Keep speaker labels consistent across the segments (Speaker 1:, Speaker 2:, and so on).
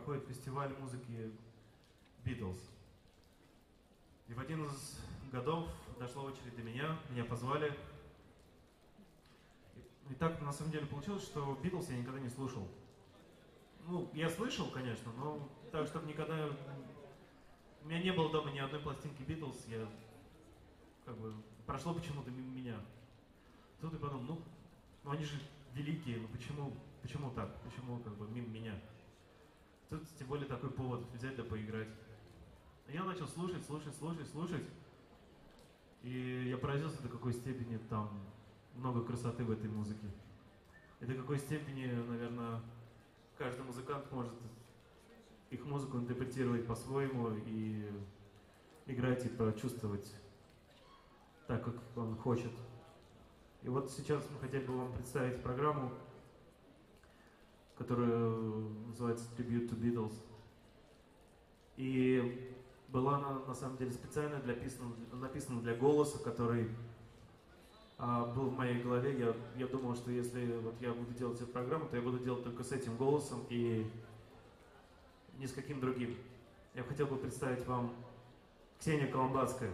Speaker 1: проходит фестиваль музыки Beatles. И в один из годов дошла очередь до меня, меня позвали. И так на самом деле получилось, что Битлз я никогда не слушал. Ну, я слышал, конечно, но так, чтобы никогда... У меня не было дома ни одной пластинки Битлз, я как бы прошло почему-то мимо меня. Тут я подумал, ну, ну они же великие, ну почему, почему так, почему как бы мимо меня? Тут тем более такой повод взять да поиграть. Я начал слушать, слушать, слушать, слушать. И я поразился до какой степени там много красоты в этой музыке. И до какой степени, наверное, каждый музыкант может их музыку интерпретировать по-своему и играть и прочувствовать так, как он хочет. И вот сейчас мы хотели бы вам представить программу, которая называется Tribute to Beatles. И была она на самом деле специально для, написана, написана для голоса, который а, был в моей голове. Я, я думал, что если вот я буду делать эту программу, то я буду делать только с этим голосом и ни с каким другим. Я хотел бы представить вам Ксения Коломбацкая.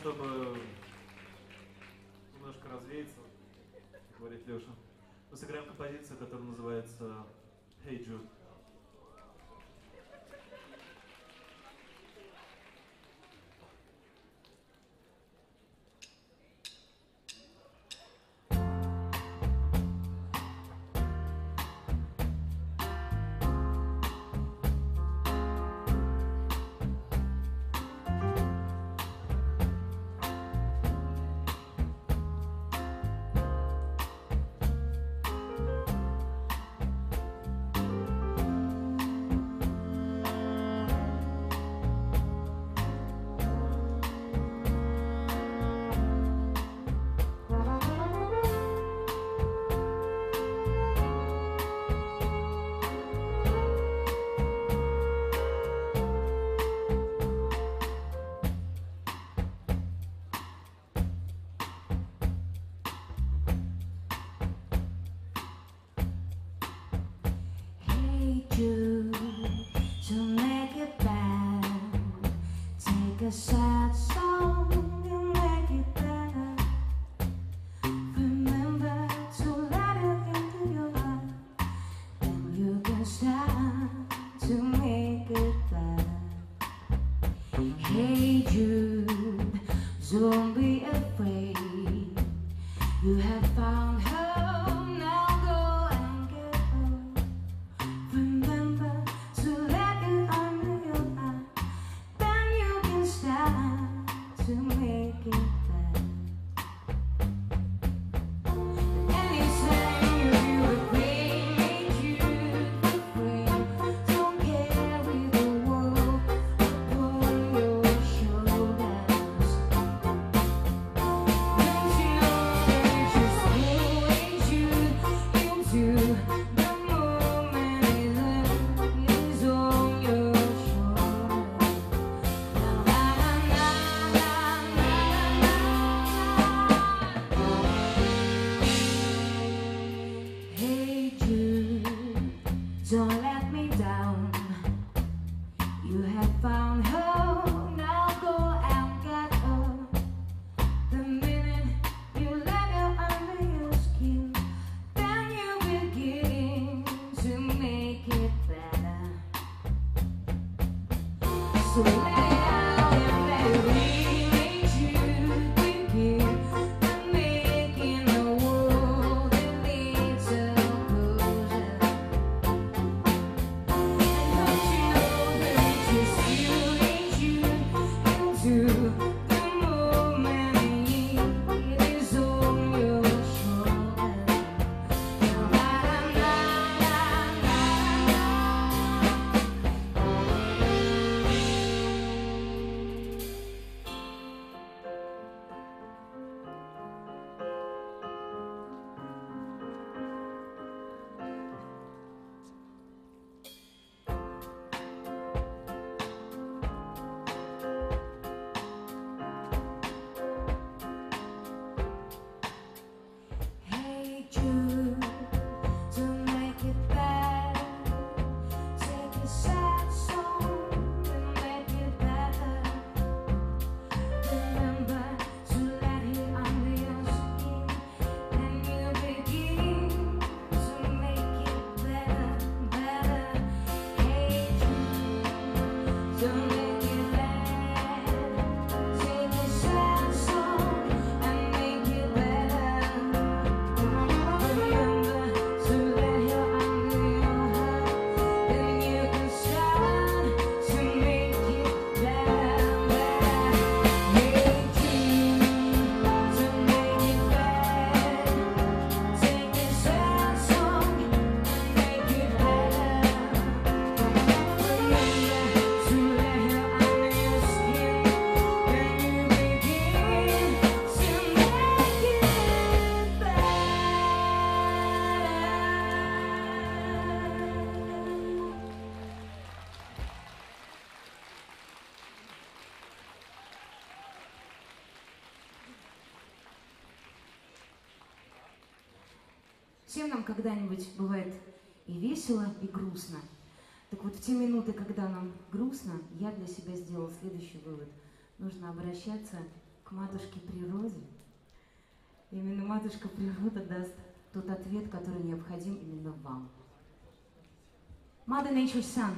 Speaker 1: чтобы немножко развеяться, говорит Леша, мы сыграем композицию, которая называется «Hey Jude».
Speaker 2: Cause I Всем нам когда-нибудь бывает и весело, и грустно. Так вот, в те минуты, когда нам грустно, я для себя сделала следующий вывод. Нужно обращаться к матушке природе. Именно матушка природа даст тот ответ, который необходим именно вам. Mother Nature Son.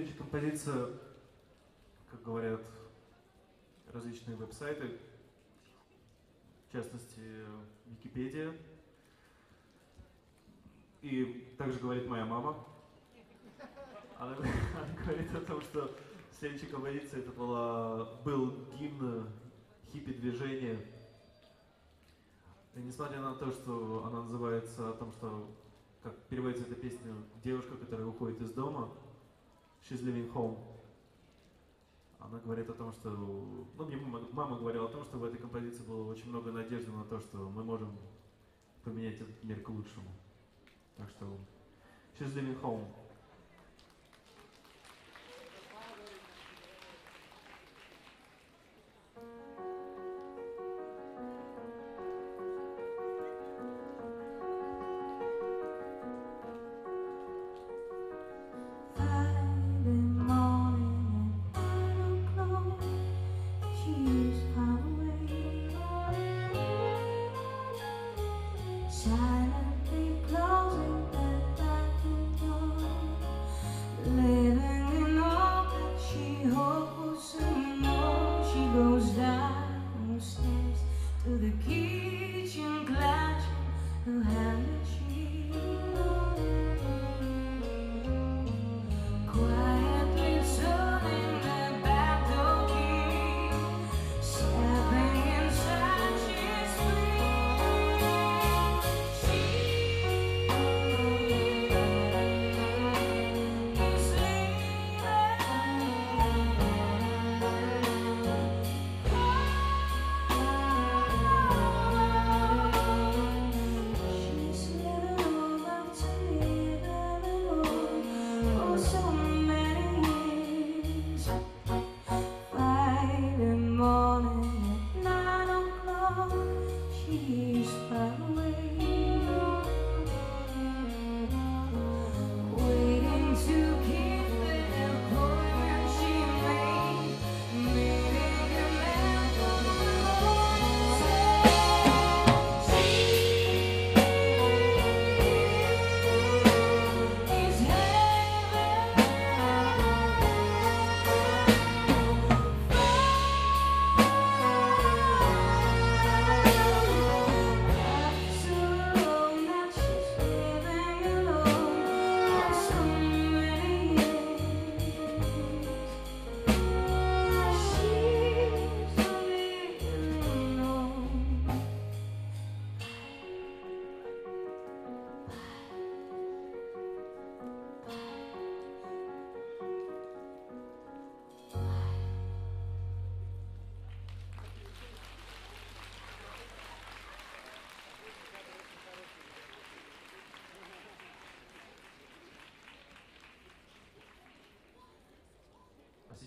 Speaker 1: Следующая композиция, как говорят различные веб-сайты, в частности Википедия,
Speaker 2: И также говорит моя мама. Она, она говорит о том, что следующая композиция это была, был гимн хиппи-движения. И несмотря на то, что она называется о том, что, как переводится эта песня, девушка, которая уходит из дома, She's Living Home, она говорит о том, что, ну, мне мама, говорила о том, что в этой композиции было очень много надежды на то, что мы можем поменять этот мир к лучшему. Так что She's Living Home.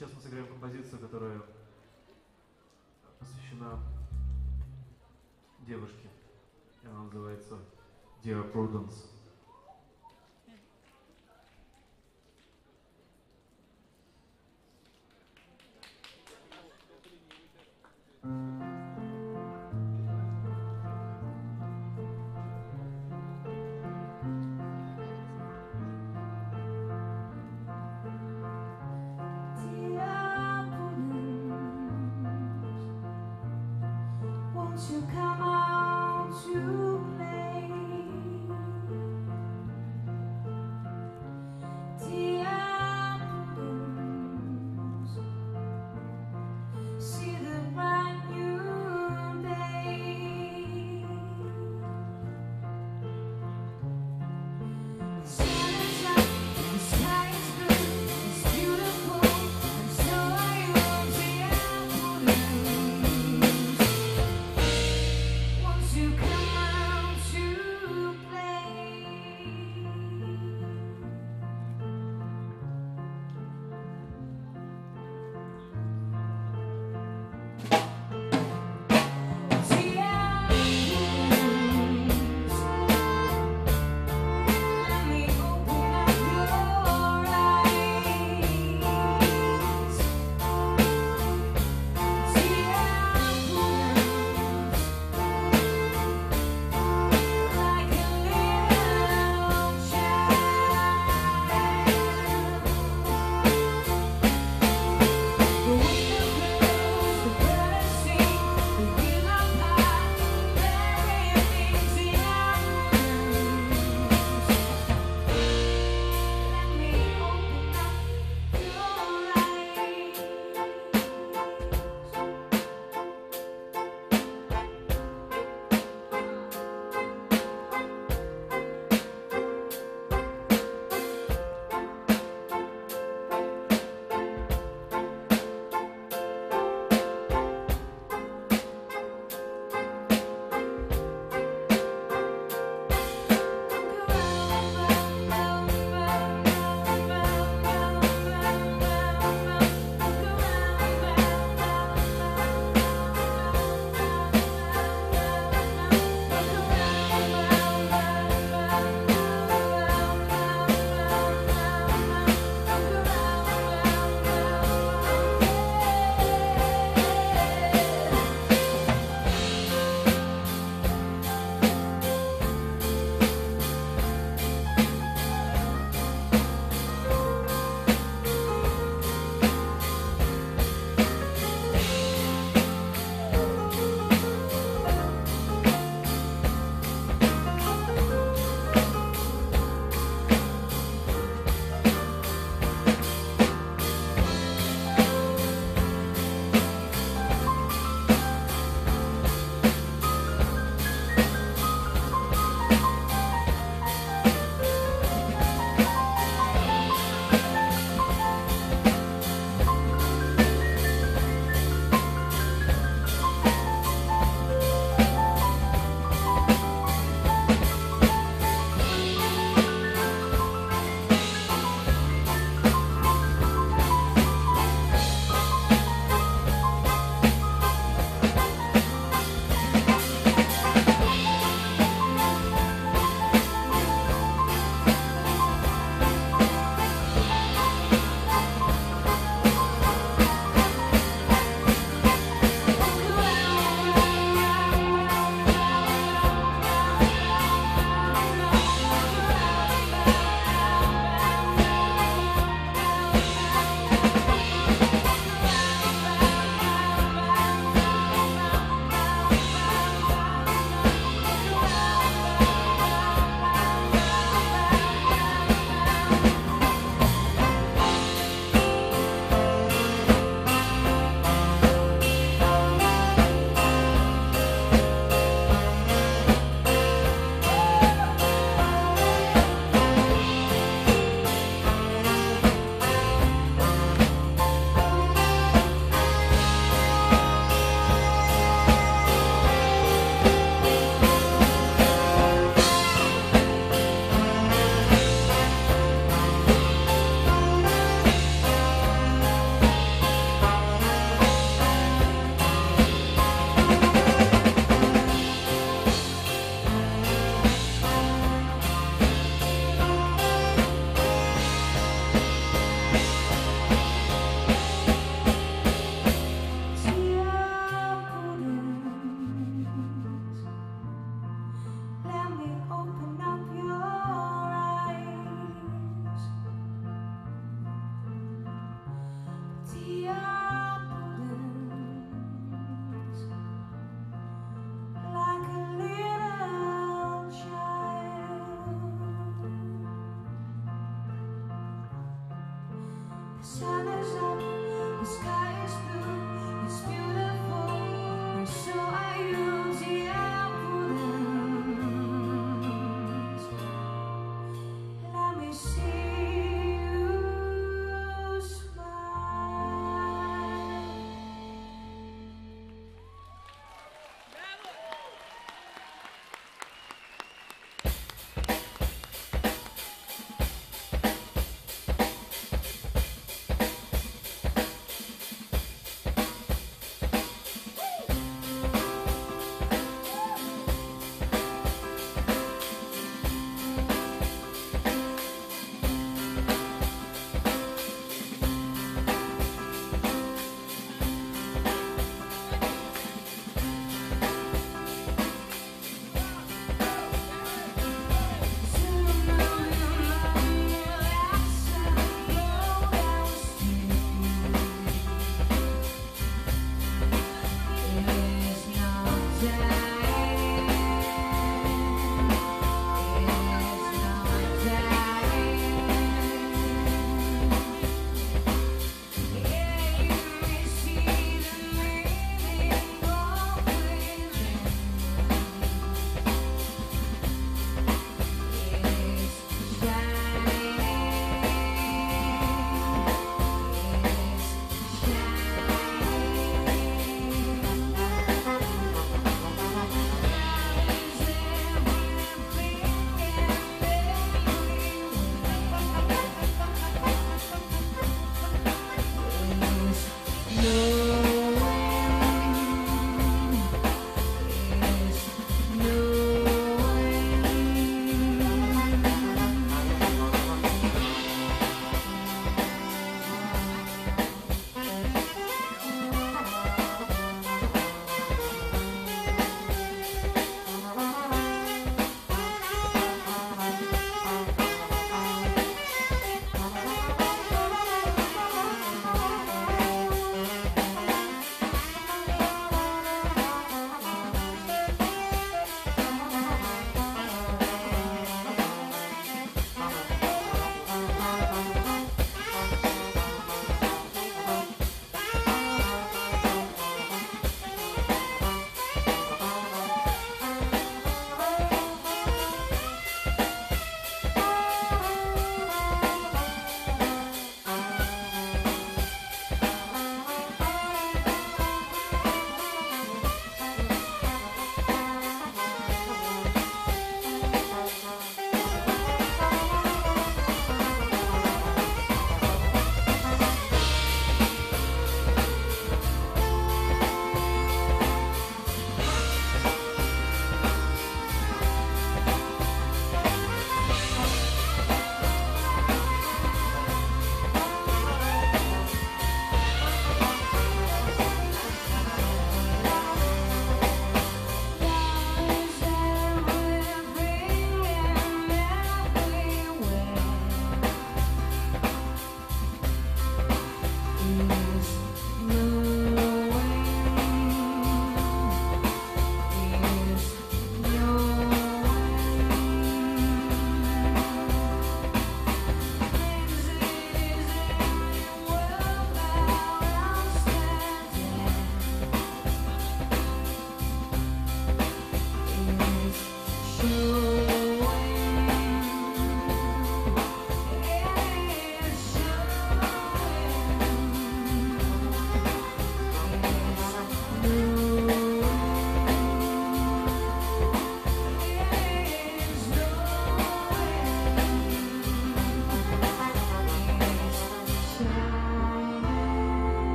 Speaker 2: Сейчас мы сыграем композицию, которая посвящена девушке. Она называется Dear Prudence.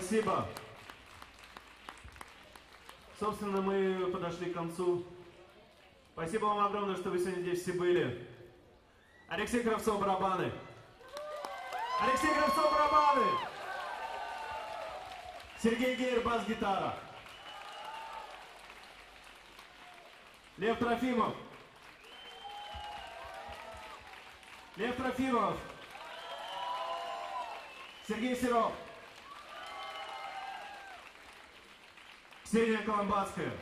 Speaker 1: Спасибо. Собственно, мы подошли к концу. Спасибо вам огромное, что вы сегодня здесь все были. Алексей Кравцов, барабаны. Алексей Кравцов, барабаны. Сергей Гейр, бас-гитара. Лев Трофимов. Лев Трофимов. Сергей Серов. Ксения Коломбацкая.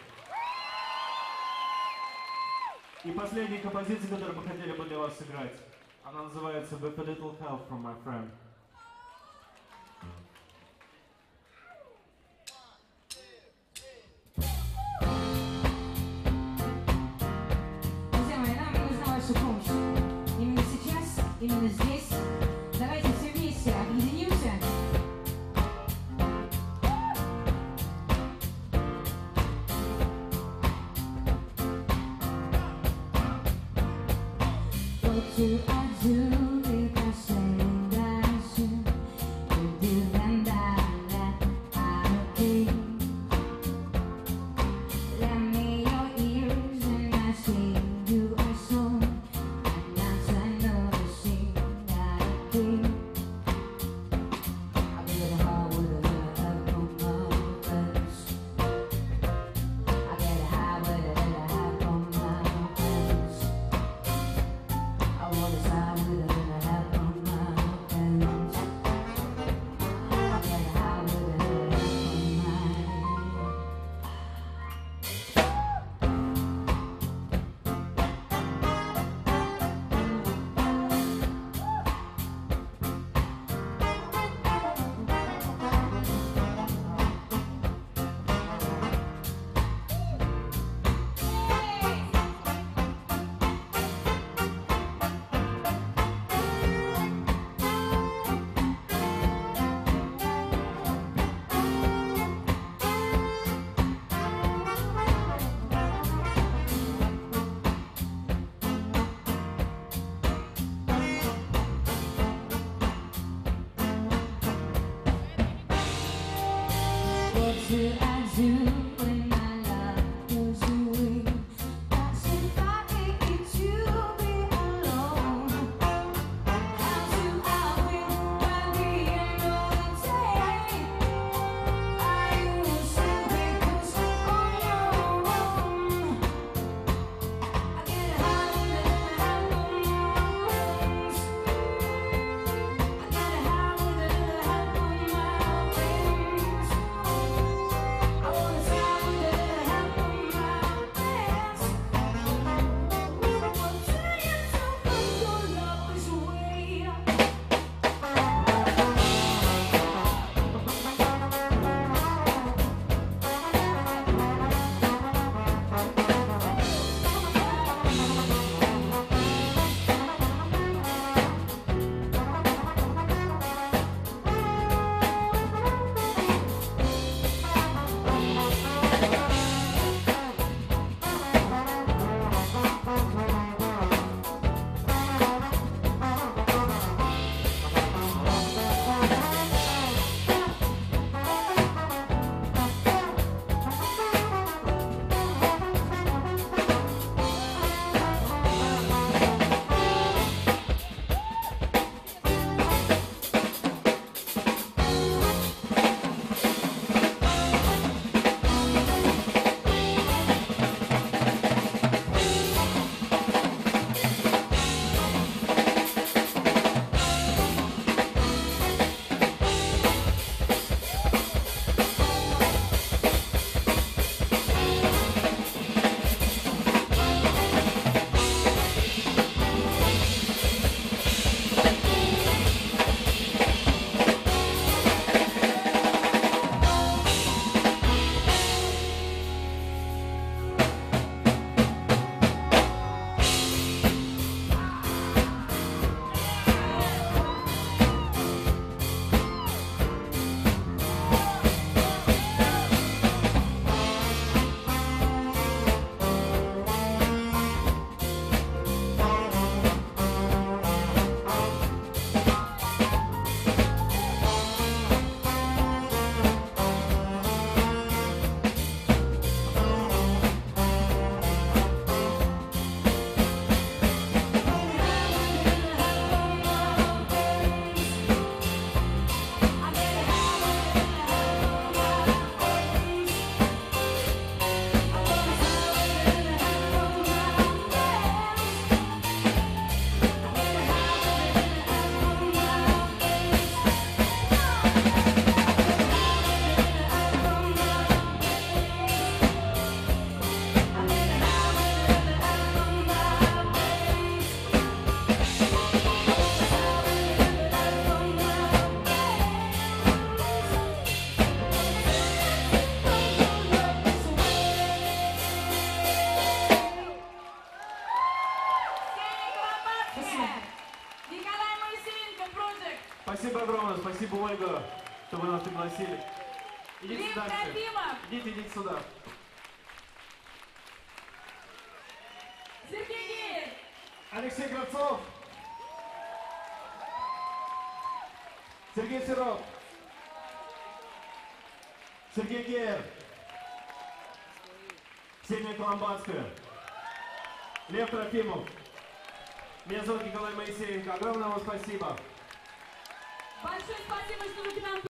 Speaker 1: И последняя композиция, которую мы хотели бы для вас сыграть, она называется «With a little help from my friend».
Speaker 2: What do I do when
Speaker 1: пригласили. Идите
Speaker 3: Лев
Speaker 1: дальше.
Speaker 3: Трофимов,
Speaker 1: Идите, идите сюда.
Speaker 3: Сергей
Speaker 1: Алексей Кравцов. Сергей Серов. Сергей Геер. Ксения Коломбанская. Лев Трофимов. Меня зовут Николай Моисеенко. Огромное вам спасибо.
Speaker 3: большое спасибо, что вы к нам